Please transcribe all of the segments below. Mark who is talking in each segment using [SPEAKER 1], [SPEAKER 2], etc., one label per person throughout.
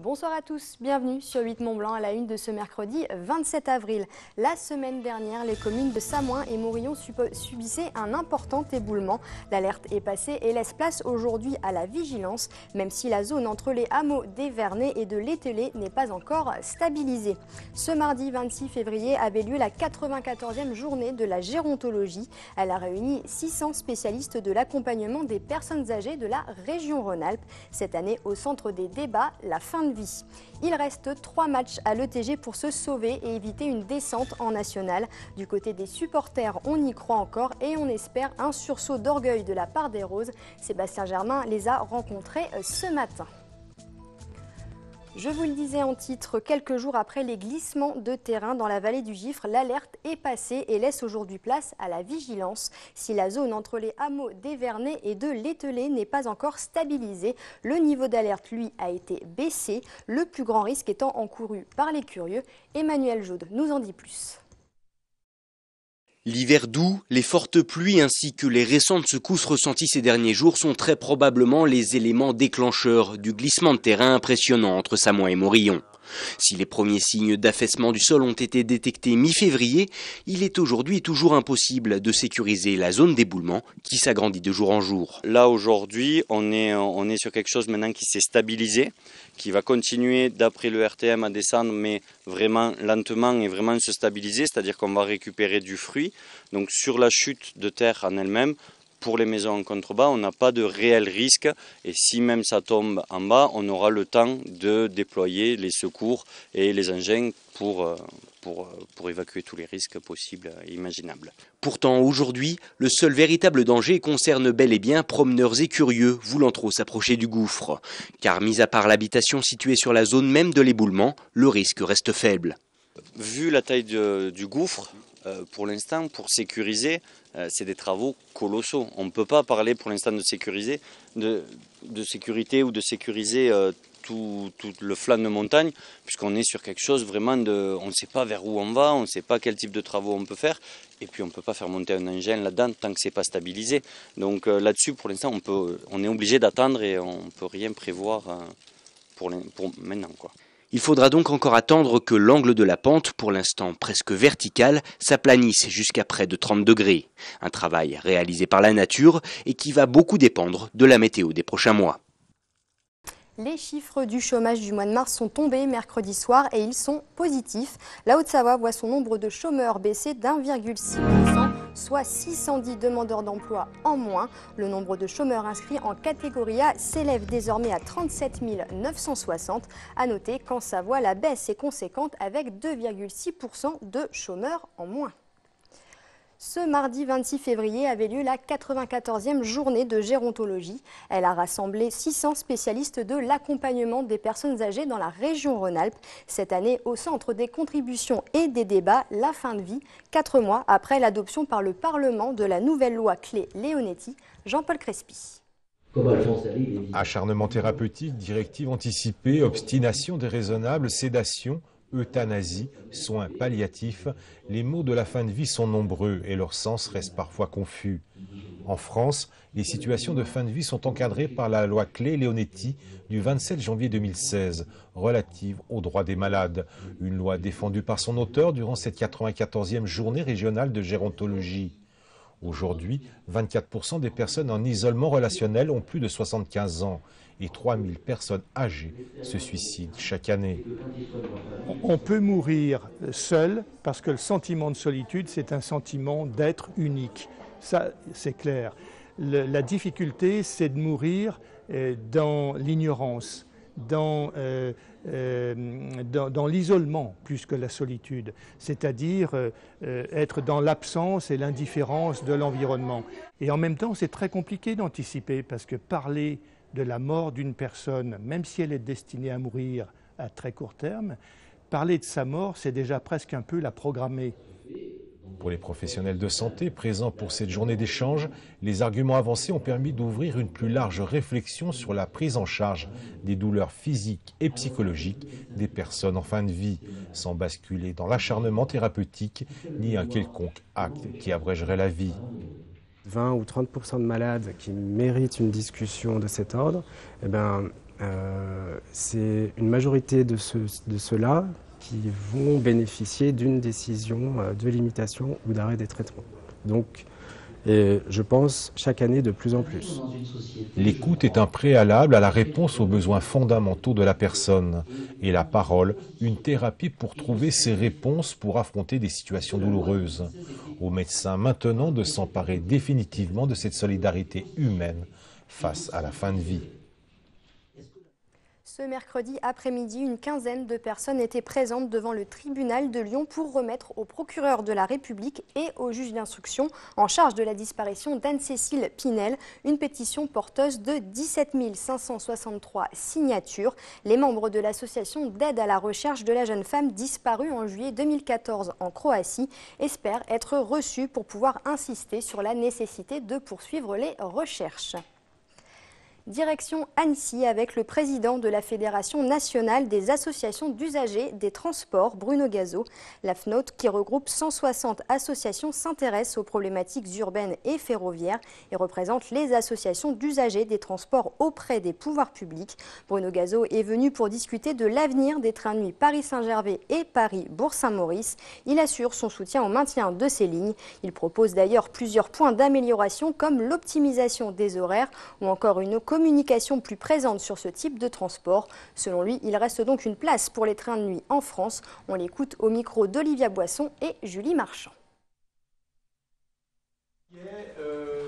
[SPEAKER 1] Bonsoir à tous, bienvenue sur 8 Mont Blanc à la une de ce mercredi 27 avril. La semaine dernière, les communes de Samoin et Morillon subissaient un important éboulement. L'alerte est passée et laisse place aujourd'hui à la vigilance, même si la zone entre les hameaux d'Evernay et de l'Ételé n'est pas encore stabilisée. Ce mardi 26 février avait lieu la 94e journée de la gérontologie. Elle a réuni 600 spécialistes de l'accompagnement des personnes âgées de la région Rhône-Alpes. Cette année, au centre des débats, la fin de Il reste trois matchs à l'ETG pour se sauver et éviter une descente en national. Du côté des supporters, on y croit encore et on espère un sursaut d'orgueil de la part des Roses. Sébastien Germain les a rencontrés ce matin. Je vous le disais en titre, quelques jours après les glissements de terrain dans la vallée du Gifre, l'alerte est passée et laisse aujourd'hui place à la vigilance. Si la zone entre les hameaux d'Evernay et de l'Ételé n'est pas encore stabilisée, le niveau d'alerte, lui, a été baissé, le plus grand risque étant encouru par les curieux. Emmanuel Jaude nous en dit plus.
[SPEAKER 2] L'hiver doux, les fortes pluies ainsi que les récentes secousses ressenties ces derniers jours sont très probablement les éléments déclencheurs du glissement de terrain impressionnant entre Samoa et Morillon. Si les premiers signes d'affaissement du sol ont été détectés mi-février, il est aujourd'hui toujours impossible de sécuriser la zone d'éboulement qui s'agrandit de jour en jour.
[SPEAKER 3] Là aujourd'hui, on est, on est sur quelque chose maintenant qui s'est stabilisé, qui va continuer d'après le RTM à descendre, mais vraiment lentement et vraiment se stabiliser, c'est-à-dire qu'on va récupérer du fruit. Donc sur la chute de terre en elle-même, pour les maisons en contrebas, on n'a pas de réel risque et si même ça tombe en bas, on aura le temps de déployer les secours et les engins pour, euh, pour, euh, pour évacuer tous les risques possibles et imaginables.
[SPEAKER 2] Pourtant, aujourd'hui, le seul véritable danger concerne bel et bien promeneurs et curieux voulant trop s'approcher du gouffre. Car, mis à part l'habitation située sur la zone même de l'éboulement, le risque reste faible.
[SPEAKER 3] Vu la taille du gouffre, pour l'instant, pour sécuriser, euh, c'est des travaux colossaux. On ne peut pas parler pour l'instant de sécuriser, de, sécurité ou de sécuriser euh, tout, le flanc de montagne, puisqu'on est sur quelque chose vraiment de... On ne sait pas vers où on va, on ne sait pas quel type de travaux on peut faire, et puis on ne peut pas faire monter un engin là-dedans tant que ce n'est pas stabilisé. Donc là-dessus, pour l'instant, on, on est obligé d'attendre et on ne peut rien prévoir pour, pour maintenant. Quoi.
[SPEAKER 2] Il faudra donc encore attendre que l'angle de la pente, pour l'instant presque vertical, s'aplanisse jusqu'à près de 30 degrés. Un travail réalisé par la nature et qui va beaucoup dépendre de la météo des prochains mois.
[SPEAKER 1] Les chiffres du chômage du mois de mars sont tombés mercredi soir et ils sont positifs. La Haute-Savoie voit son nombre de chômeurs baisser d'1,6%, soit 610 demandeurs d'emploi en moins. Le nombre de chômeurs inscrits en catégorie A s'élève désormais à 37 960. À noter qu'en Savoie, la baisse est conséquente avec 2,6% de chômeurs en moins. Ce mardi 26 février avait lieu la 94e journée de gérontologie. Elle a rassemblé 600 spécialistes de l'accompagnement des personnes âgées dans la région Rhône-Alpes. Cette année, au centre des contributions et des débats, la fin de vie, quatre mois après l'adoption par le Parlement de la nouvelle loi clé Leonetti, Jean-Paul Crespi.
[SPEAKER 4] Acharnement thérapeutique, directive anticipée, obstination déraisonnable, sédation, euthanasie, soins palliatifs, les mots de la fin de vie sont nombreux et leur sens reste parfois confus. En France, les situations de fin de vie sont encadrées par la loi clé Leonetti du 27 janvier 2016 relative aux droits des malades, une loi défendue par son auteur durant cette 94e journée régionale de gérontologie. Aujourd'hui, 24% des personnes en isolement relationnel ont plus de 75 ans et 3000 personnes âgées se suicident chaque année.
[SPEAKER 5] On peut mourir seul parce que le sentiment de solitude, c'est un sentiment d'être unique. Ça, c'est clair. la difficulté, c'est de mourir euh, dans l'ignorance, euh, euh, dans, dans, l'isolement plus que la solitude, c'est-à-dire être dans l'absence et l'indifférence de l'environnement. Et en même temps, c'est très compliqué d'anticiper parce que parler de la mort d'une personne, même si elle est destinée à mourir à très court terme, parler de sa mort, c'est déjà presque un peu la programmer.
[SPEAKER 4] Pour les professionnels de santé présents pour cette journée d'échange, les arguments avancés ont permis d'ouvrir une plus large réflexion sur la prise en charge des douleurs physiques et psychologiques des personnes en fin de vie, sans basculer dans l'acharnement thérapeutique ni un quelconque acte qui abrégerait la vie.
[SPEAKER 6] 20 ou 30% de malades qui méritent une discussion de cet ordre, eh ben, c'est une majorité de, ceux-là qui vont bénéficier d'une décision de limitation ou d'arrêt des traitements. Et je pense chaque année de plus en plus.
[SPEAKER 4] L'écoute est un préalable à la réponse aux besoins fondamentaux de la personne et la parole, une thérapie pour trouver ses réponses pour affronter des situations douloureuses. Au médecin maintenant de s'emparer définitivement de cette solidarité humaine face à la fin de vie.
[SPEAKER 1] Ce mercredi après-midi, une quinzaine de personnes étaient présentes devant le tribunal de Lyon pour remettre au procureur de la République et au juge d'instruction en charge de la disparition d'Anne-Cécile Pinel une pétition porteuse de 17 563 signatures. Les membres de l'association d'aide à la recherche de la jeune femme disparue en juillet 2014 en Croatie espèrent être reçus pour pouvoir insister sur la nécessité de poursuivre les recherches. Direction Annecy avec le président de la Fédération nationale des associations d'usagers des transports, Bruno Gazo. La FNOT, qui regroupe 160 associations, s'intéresse aux problématiques urbaines et ferroviaires et représente les associations d'usagers des transports auprès des pouvoirs publics. Bruno Gazo est venu pour discuter de l'avenir des trains de nuit Paris-Saint-Gervais et Paris-Bourg-Saint-Maurice. Il assure son soutien au maintien de ces lignes. Il propose d'ailleurs plusieurs points d'amélioration comme l'optimisation des horaires ou encore une communication plus présente sur ce type de transport. Selon lui, il reste donc une place pour les trains de nuit en France. On l'écoute au micro d'Olivia Boisson et Julie Marchand.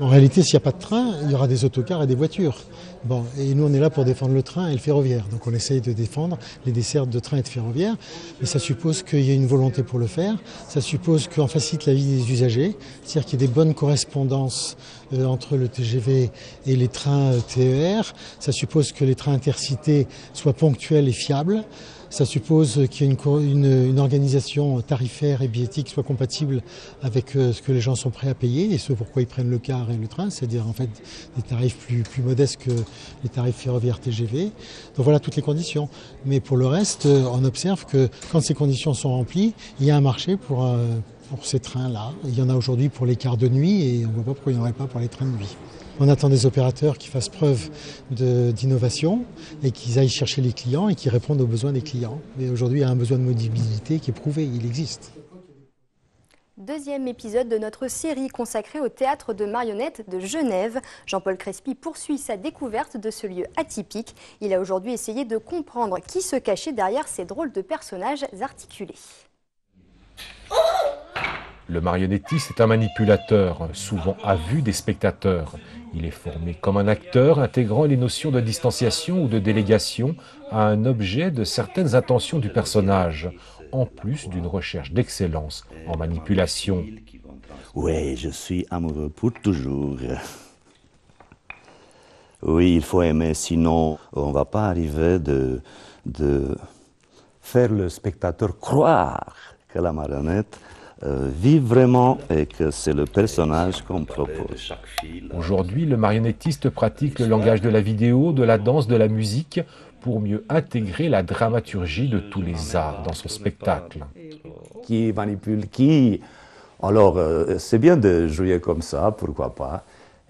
[SPEAKER 7] En réalité, s'il n'y a pas de train, il y aura des autocars et des voitures. Bon, et nous, on est là pour défendre le train et le ferroviaire. Donc, on essaye de défendre les dessertes de train et de ferroviaire. Mais ça suppose qu'il y ait une volonté pour le faire. Ça suppose qu'on facilite la vie des usagers. C'est-à-dire qu'il y ait des bonnes correspondances euh, entre le TGV et les trains euh, TER. Ça suppose que les trains intercités soient ponctuels et fiables. Ça suppose qu'il y ait une, organisation tarifaire et billettique soit compatible avec euh, ce que les gens sont prêts à payer et ce pourquoi ils prennent le car et le train, c'est-à-dire en fait des tarifs plus, plus modestes que les tarifs ferroviaires TGV. Donc voilà toutes les conditions. Mais pour le reste, euh, on observe que quand ces conditions sont remplies, il y a un marché pour, euh, pour ces trains-là. Il y en a aujourd'hui pour les cars de nuit et on ne voit pas pourquoi il n'y en aurait pas pour les trains de nuit. On attend des opérateurs qui fassent preuve d'innovation et qu'ils aillent chercher les clients et qui répondent aux besoins des clients. Mais aujourd'hui, il y a un besoin de mobilité qui est prouvé, il existe.
[SPEAKER 1] Deuxième épisode de notre série consacrée au théâtre de marionnettes de Genève. Jean-Paul Crespi poursuit sa découverte de ce lieu atypique. Il a aujourd'hui essayé de comprendre qui se cachait derrière ces drôles de personnages articulés.
[SPEAKER 4] Le marionnettiste est un manipulateur, souvent à vue des spectateurs. Il est formé comme un acteur intégrant les notions de distanciation ou de délégation à un objet de certaines intentions du personnage, en plus d'une recherche d'excellence en manipulation.
[SPEAKER 8] Oui, je suis amoureux pour toujours. Oui, il faut aimer, sinon on ne va pas arriver de, de faire le spectateur croire que la marionnette euh, vit vraiment et que c'est le personnage qu'on propose.
[SPEAKER 4] Aujourd'hui, le marionnettiste pratique le langage de la vidéo, de la danse, de la musique pour mieux intégrer la dramaturgie de tous les arts dans son spectacle.
[SPEAKER 8] Qui manipule qui? Alors, euh, c'est bien de jouer comme ça, pourquoi pas?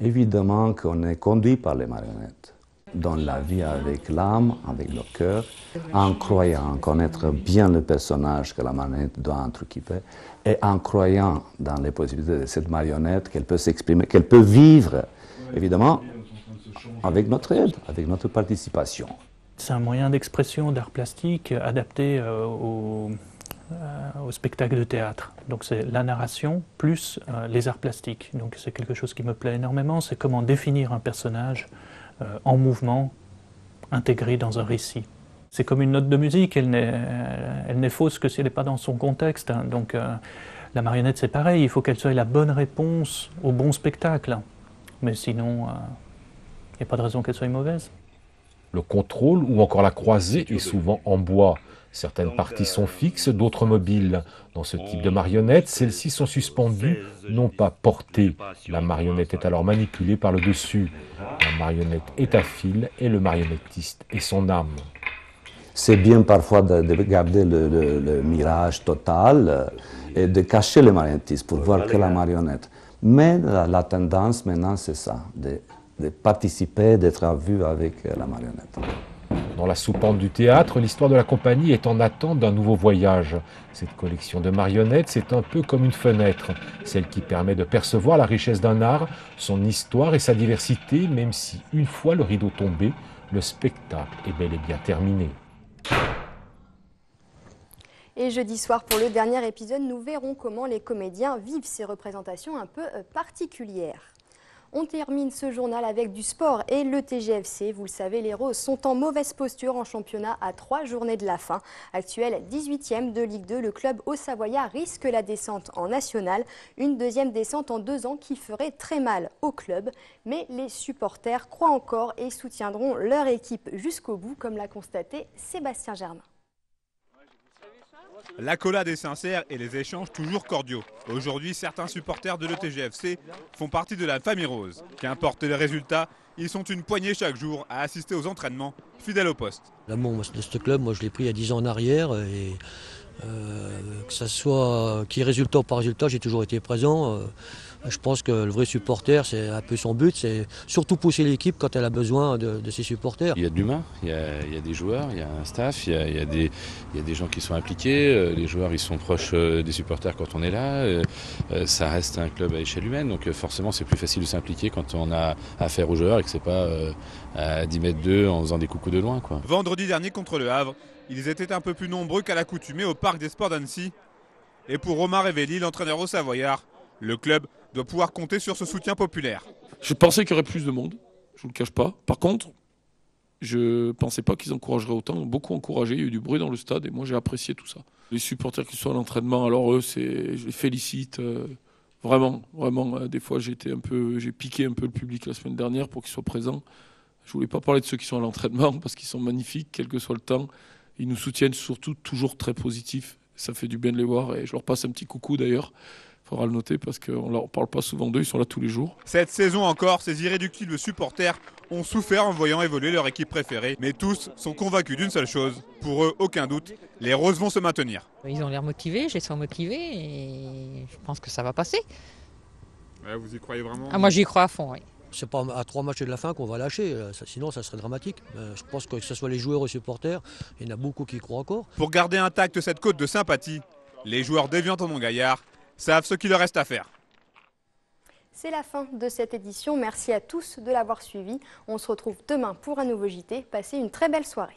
[SPEAKER 8] Évidemment qu'on est conduit par les marionnettes dans la vie avec l'âme, avec le cœur, en croyant connaître bien le personnage que la marionnette doit occuper et en croyant dans les possibilités de cette marionnette, qu'elle peut s'exprimer, qu'elle peut vivre, évidemment, avec notre aide, avec notre participation.
[SPEAKER 9] C'est un moyen d'expression d'art plastique adapté euh, au, euh, au, spectacle de théâtre. Donc c'est la narration plus euh, les arts plastiques. Donc c'est quelque chose qui me plaît énormément, c'est comment définir un personnage en mouvement intégré dans un récit c'est comme une note de musique, elle n'est fausse que si elle n'est pas dans son contexte. Hein. Donc euh, la marionnette c'est pareil, il faut qu'elle soit la bonne réponse au bon spectacle. Mais sinon, il euh, n'y a pas de raison qu'elle soit mauvaise.
[SPEAKER 4] Le contrôle ou encore la croisée est souvent en bois. Certaines parties sont fixes, d'autres mobiles. Dans ce type de marionnette, celles-ci sont suspendues, non pas portées. La marionnette est alors manipulée par le dessus. La marionnette est à fil et le marionnettiste est son âme.
[SPEAKER 8] C'est bien parfois de, garder le, mirage total euh, et de cacher le marionnettiste pour voir que la marionnette. Mais la, tendance maintenant, c'est ça, de, de participer, d'être vu avec euh, la marionnette.
[SPEAKER 4] Dans la soupente du théâtre, l'histoire de la compagnie est en attente d'un nouveau voyage. Cette collection de marionnettes, c'est un peu comme une fenêtre, celle qui permet de percevoir la richesse d'un art, son histoire et sa diversité, même si une fois le rideau tombé, le spectacle est bel et bien terminé.
[SPEAKER 1] Et jeudi soir, pour le dernier épisode, nous verrons comment les comédiens vivent ces représentations un peu euh, particulières. On termine ce journal avec du sport et le TGFC. Vous le savez, les Roses sont en mauvaise posture en championnat à trois journées de la fin. Actuel 18e de Ligue 2, le club au Savoyard risque la descente en national. Une deuxième descente en deux ans qui ferait très mal au club. Mais les supporters croient encore et soutiendront leur équipe jusqu'au bout, comme l'a constaté Sébastien Germain.
[SPEAKER 10] L'accolade est sincère et les échanges toujours cordiaux. Aujourd'hui, certains supporters de l'ETGFC font partie de la famille rose. Qu'importe les résultats, ils sont une poignée chaque jour à assister aux entraînements, fidèles au poste.
[SPEAKER 11] L'amour de ce club, moi je l'ai pris il y a 10 ans en arrière et que ce soit qui résultat ou pas résultat, j'ai toujours été présent. Euh, je pense que le vrai supporter, c'est un peu son but, c'est surtout pousser l'équipe quand elle a besoin de, ses supporters.
[SPEAKER 12] Il y a de l'humain, il, y a des joueurs, il y a un staff, il y a, des, des, gens qui sont impliqués, euh, les joueurs ils sont proches euh, des supporters quand on est là, euh, ça reste un club à échelle humaine, donc forcément c'est plus facile de s'impliquer quand on a affaire aux joueurs et que c'est pas à 10 mètres d'eux en faisant des coucous de loin. Quoi.
[SPEAKER 10] Vendredi dernier contre le Havre, ils étaient un peu plus nombreux qu'à l'accoutumée au Parc des Sports d'Annecy. Et pour Romain Révelli, l'entraîneur au Savoyard, le club doit pouvoir compter sur ce soutien populaire.
[SPEAKER 13] Je pensais qu'il y aurait plus de monde, je ne vous le cache pas. Par contre, je ne pensais pas qu'ils encourageraient autant. Beaucoup encouragé, il y a eu du bruit dans le stade et moi j'ai apprécié tout ça. Les supporters qui sont à l'entraînement, alors eux, je les félicite. Euh, vraiment, vraiment. Euh, des fois, j'ai un peu, j'ai piqué un peu le public la semaine dernière pour qu'ils soient présents. Je voulais pas parler de ceux qui sont à l'entraînement parce qu'ils sont magnifiques, quel que soit le temps. Ils nous soutiennent surtout toujours très positifs. Ça fait du bien de les voir et je leur passe un petit coucou d'ailleurs faudra le noter parce qu'on ne parle pas souvent d'eux, ils sont là tous les jours.
[SPEAKER 10] Cette saison encore, ces irréductibles supporters ont souffert en voyant évoluer leur équipe préférée, mais tous sont convaincus d'une seule chose, pour eux aucun doute, les Roses vont se maintenir.
[SPEAKER 14] Ils ont l'air motivés, je les sens motivés et je pense que ça va passer.
[SPEAKER 10] vous y croyez vraiment?
[SPEAKER 14] Ah, Moi j'y crois à fond, oui.
[SPEAKER 11] C'est pas à trois matchs de la fin qu'on va lâcher, euh, sinon ça serait dramatique. Euh, je pense que que ce soit les joueurs ou les supporters, il y en a beaucoup qui y croient encore.
[SPEAKER 10] Pour garder intacte cette côte de sympathie, les joueurs déviants en Gaillard savent ce qu'il leur reste à faire.
[SPEAKER 1] C'est la fin de cette édition. Merci à tous de l'avoir suivi. On se retrouve demain pour un nouveau JT. Passez une très belle soirée.